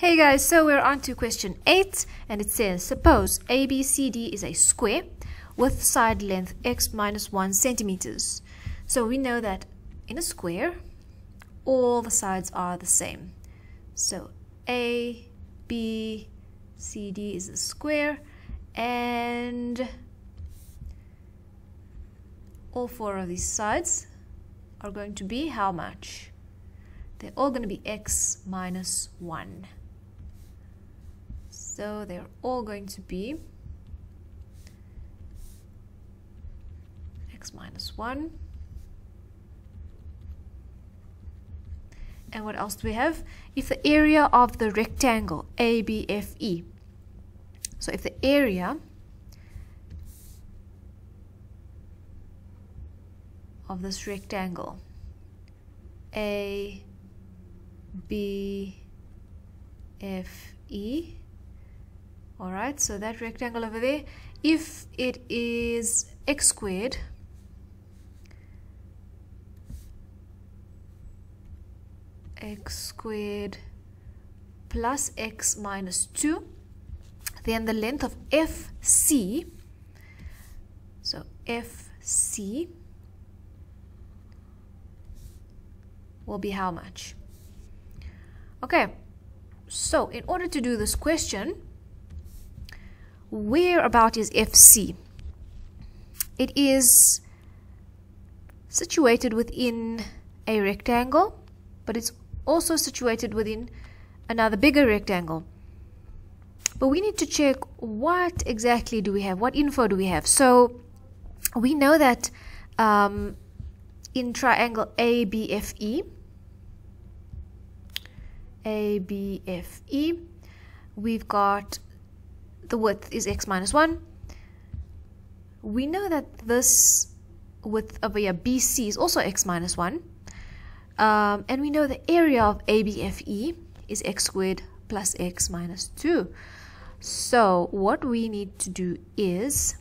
Hey guys, so we're on to question 8 and it says suppose ABCD is a square with side length x minus 1 centimeters. So we know that in a square all the sides are the same. So A, B, C, D is a square and all four of these sides are going to be how much? They're all going to be x minus 1. So they're all going to be x minus 1. And what else do we have? If the area of the rectangle ABFE, so if the area of this rectangle A, B, F, E all right so that rectangle over there if it is x squared x squared plus x minus 2 then the length of FC so FC will be how much? Okay so in order to do this question where about is FC? It is situated within a rectangle, but it's also situated within another bigger rectangle. But we need to check what exactly do we have, what info do we have. So we know that um, in triangle ABFE, ABFE, we've got the width is x minus 1. We know that this width over here, BC, is also x minus 1. Um, and we know the area of ABFE is x squared plus x minus 2. So what we need to do is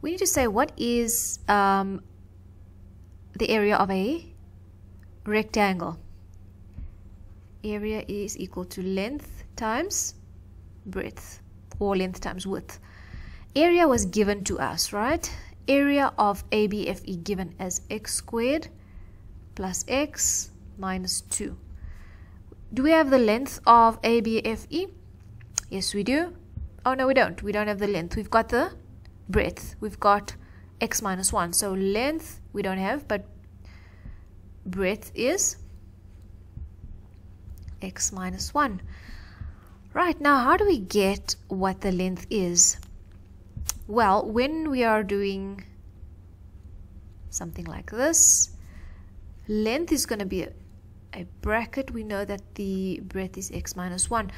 we need to say what is um, the area of a rectangle. Area is equal to length times breadth or length times width. Area was given to us, right? Area of ABFE given as x squared plus x minus 2. Do we have the length of ABFE? Yes, we do. Oh, no, we don't. We don't have the length. We've got the breadth. We've got x minus 1. So length we don't have, but breadth is x minus 1. Right, now how do we get what the length is? Well, when we are doing something like this, length is going to be a, a bracket. We know that the breadth is x minus 1.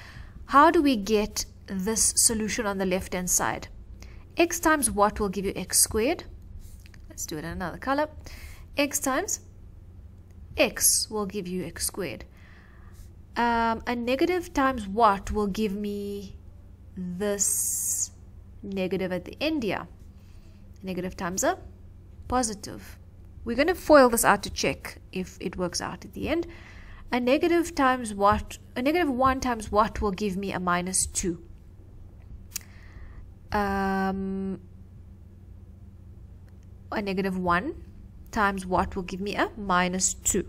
How do we get this solution on the left hand side? x times what will give you x squared? Let's do it in another color. x times x will give you x squared um, a negative times what will give me this negative at the end here negative times a positive. We're going to FOIL this out to check if it works out at the end. A negative times what a negative 1 times what will give me a minus 2 um, a negative 1 times what will give me a minus 2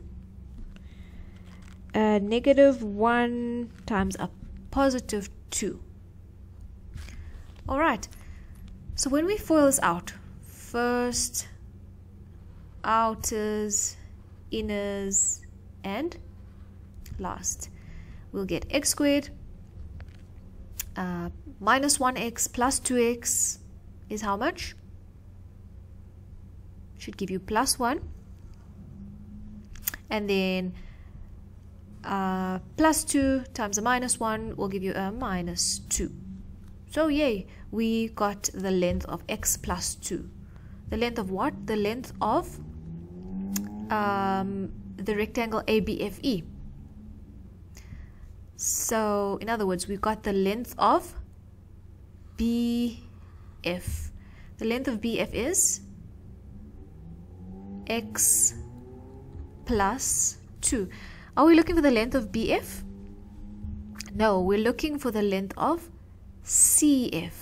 a negative 1 times a positive 2. Alright, so when we FOIL this out, first, outers, inners, and last, we'll get x squared uh, minus 1x plus 2x is how much? Should give you plus 1. And then uh, plus 2 times a minus 1 will give you a minus 2. So yay, we got the length of x plus 2. The length of what? The length of um, the rectangle ABFE. So in other words, we've got the length of BF. The length of BF is x plus 2. Are we looking for the length of BF? No, we're looking for the length of CF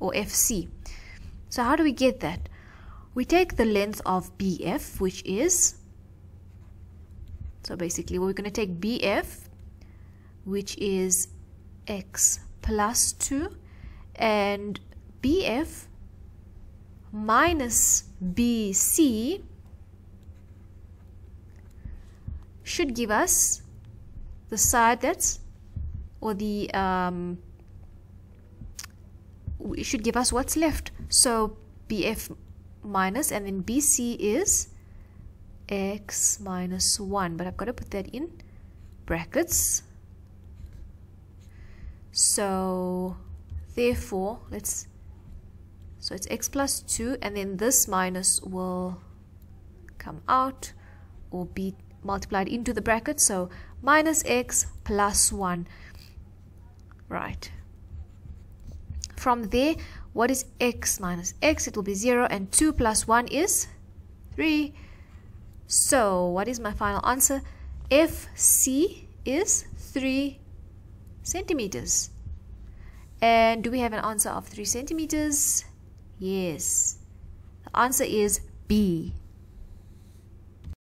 or FC. So how do we get that? We take the length of BF, which is, so basically we're going to take BF, which is x plus 2, and BF minus BC should give us the side that's or the um, it should give us what's left. So BF minus and then BC is x minus 1 but I've got to put that in brackets. So therefore let's so it's x plus 2 and then this minus will come out or be multiplied into the bracket so minus x plus 1 right. From there what is x minus x? It will be 0 and 2 plus 1 is 3 so what is my final answer? Fc is 3 centimeters. And do we have an answer of 3 centimeters? Yes. The answer is b